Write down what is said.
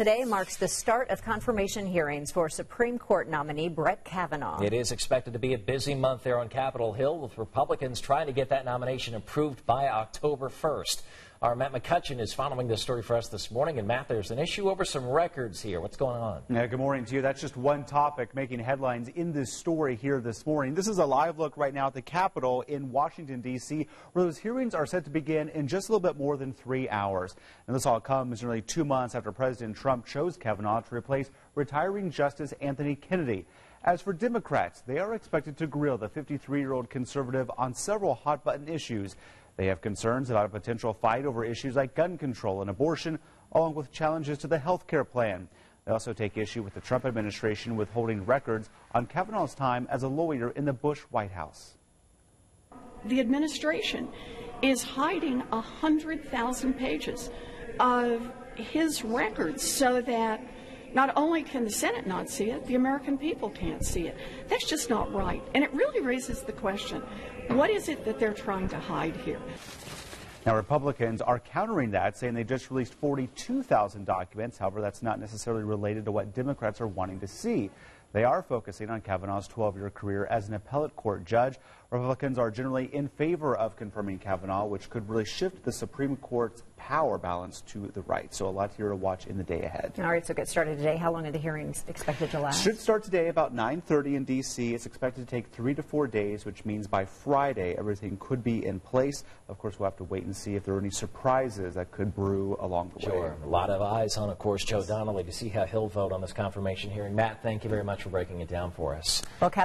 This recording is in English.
today marks the start of confirmation hearings for Supreme Court nominee Brett Kavanaugh. It is expected to be a busy month there on Capitol Hill with Republicans trying to get that nomination approved by October 1st. Our Matt McCutcheon is following this story for us this morning. And Matt, there's an issue over some records here. What's going on? Yeah, good morning to you. That's just one topic making headlines in this story here this morning. This is a live look right now at the Capitol in Washington, D.C., where those hearings are set to begin in just a little bit more than three hours. And this all comes nearly two months after President Trump chose Kavanaugh to replace retiring Justice Anthony Kennedy. As for Democrats, they are expected to grill the 53 year old conservative on several hot button issues. They have concerns about a potential fight over issues like gun control and abortion, along with challenges to the health care plan. They also take issue with the Trump administration withholding records on Kavanaugh's time as a lawyer in the Bush White House. The administration is hiding 100,000 pages of his records so that not only can the Senate not see it, the American people can't see it. That's just not right. And it really raises the question what is it that they're trying to hide here? Now, Republicans are countering that, saying they just released 42,000 documents. However, that's not necessarily related to what Democrats are wanting to see. They are focusing on Kavanaugh's 12 year career as an appellate court judge. Republicans are generally in favor of confirming Kavanaugh, which could really shift the Supreme Court's power balance to the right. So, a lot here to watch in the day ahead. All right, so get started today. How long are the hearings expected to last? Should start today about 9:30 in D.C. It's expected to take three to four days, which means by Friday everything could be in place. Of course, we'll have to wait and see if there are any surprises that could brew along the sure. way. Sure. A lot of eyes on, of course, Joe Donnelly to see how he'll vote on this confirmation hearing. Matt, thank you very much for breaking it down for us. Well,